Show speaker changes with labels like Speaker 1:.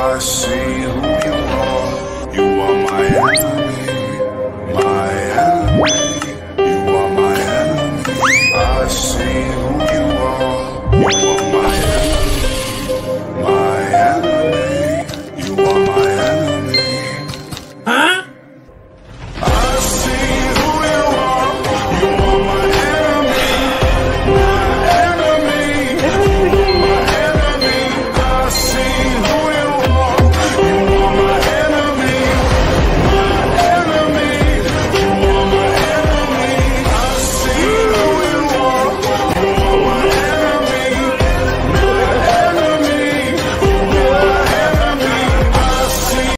Speaker 1: I see who